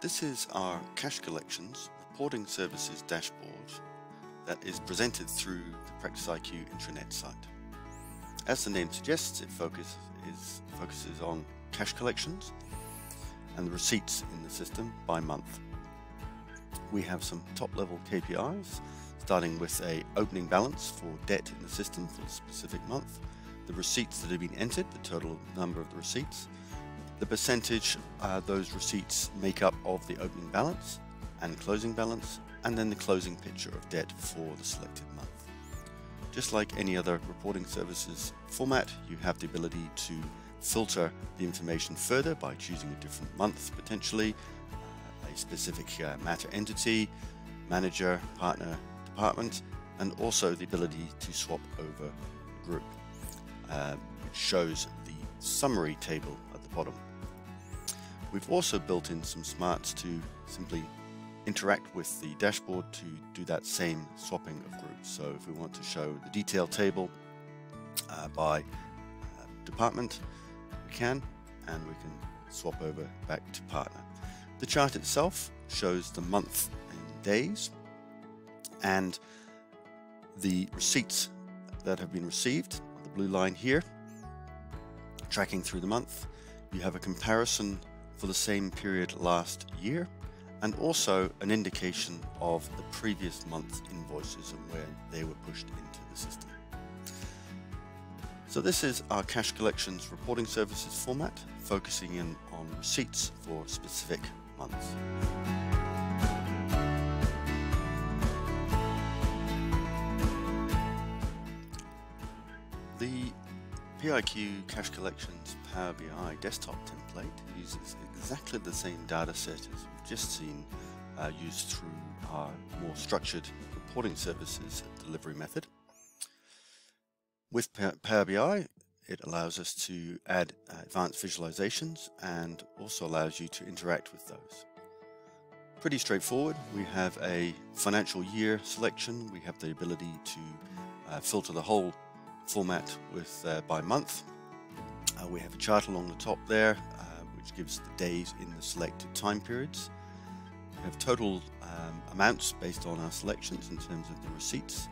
This is our cash collections reporting services dashboard that is presented through the Practice IQ intranet site. As the name suggests, it focus is, focuses on cash collections and the receipts in the system by month. We have some top level KPIs starting with a opening balance for debt in the system for the specific month, the receipts that have been entered, the total number of the receipts, the percentage uh, those receipts make up of the opening balance and closing balance, and then the closing picture of debt for the selected month. Just like any other reporting services format, you have the ability to filter the information further by choosing a different month potentially, uh, a specific uh, matter entity, manager, partner, department, and also the ability to swap over group, uh, which shows the summary table at the bottom. We've also built in some smarts to simply interact with the dashboard to do that same swapping of groups. So if we want to show the detail table uh, by uh, department, we can, and we can swap over back to partner. The chart itself shows the month and days and the receipts that have been received, the blue line here, tracking through the month. You have a comparison for the same period last year and also an indication of the previous month's invoices and where they were pushed into the system. So this is our cash collections reporting services format, focusing in on receipts for specific months. The PIQ Cash Collections Power BI desktop template uses exactly the same data set as we've just seen uh, used through our more structured reporting services delivery method. With Power BI, it allows us to add uh, advanced visualizations and also allows you to interact with those. Pretty straightforward. We have a financial year selection. We have the ability to uh, filter the whole format with uh, by month. Uh, we have a chart along the top there, uh, which gives the days in the selected time periods. We have total um, amounts based on our selections in terms of the receipts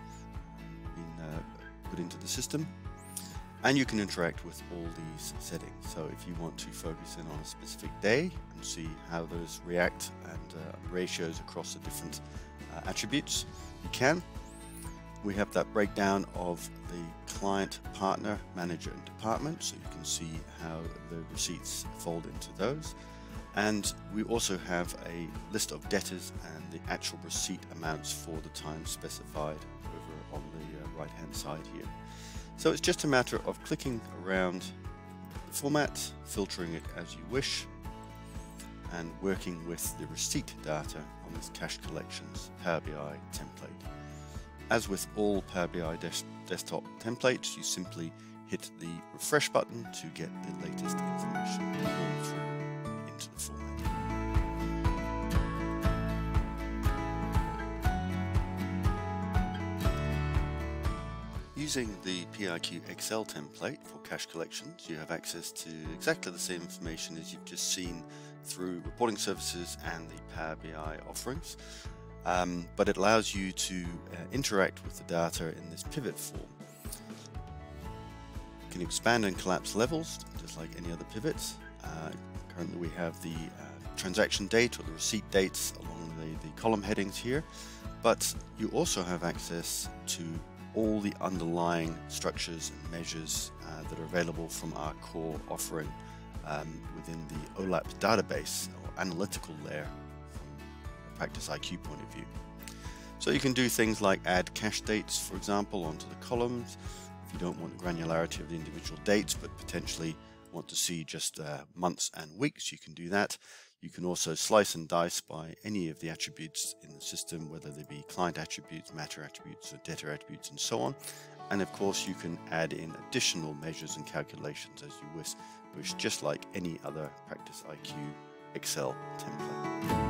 being uh, put into the system. And you can interact with all these settings. So if you want to focus in on a specific day and see how those react and uh, ratios across the different uh, attributes, you can. We have that breakdown of the client, partner, manager, and department, so you can see how the receipts fold into those. And we also have a list of debtors and the actual receipt amounts for the time specified over on the uh, right hand side here. So it's just a matter of clicking around the format, filtering it as you wish, and working with the receipt data on this cash collections Power BI template. As with all Power BI des desktop templates, you simply hit the refresh button to get the latest information into the format. Using the PIQ Excel template for cash collections, you have access to exactly the same information as you've just seen through reporting services and the Power BI offerings um, but it allows you to uh, interact with the data in this pivot form. You can expand and collapse levels, just like any other pivots. Uh, currently we have the uh, transaction date or the receipt dates along the, the column headings here, but you also have access to all the underlying structures and measures uh, that are available from our core offering um, within the OLAP database or analytical layer Practice IQ point of view. So you can do things like add cash dates, for example, onto the columns. If you don't want the granularity of the individual dates, but potentially want to see just uh, months and weeks, you can do that. You can also slice and dice by any of the attributes in the system, whether they be client attributes, matter attributes, or debtor attributes, and so on. And of course, you can add in additional measures and calculations as you wish, which just like any other Practice IQ Excel template.